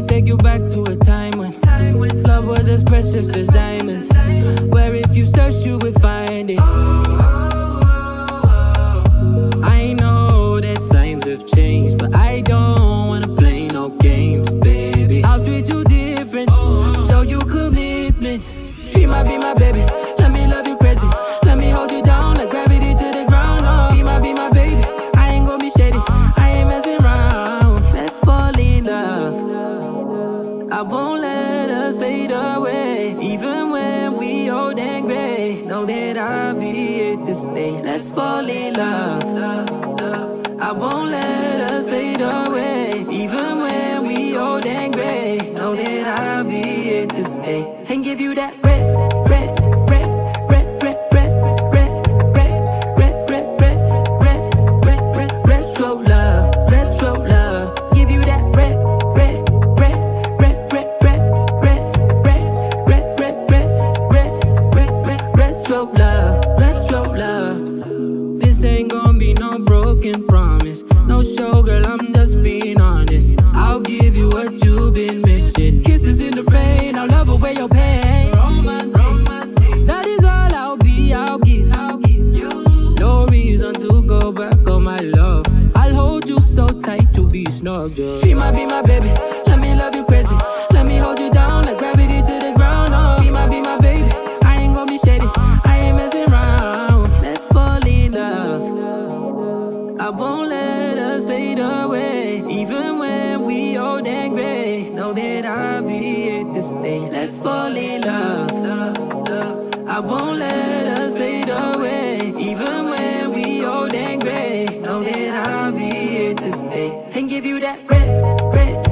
me take you back to a time when love was as precious as diamonds. Where if you search, you would find it. I know that times have changed, but I don't wanna play no games, baby. I'll treat you different, show you commitment. She might be my baby, Know that I'll be here to stay. Let's fall in love. I won't let us fade away, even when we old and gray. Know that I'll be here to stay and give you that red, red, tight to be might be my baby, let me love you crazy. Let me hold you down like gravity to the ground. Oh, be my, be my baby. I ain't gonna be shady, I ain't messing around. Let's fall in love. I won't let us fade away, even when we old and gray. Know that I'll be here to stay. Let's fall in love. I won't let. red.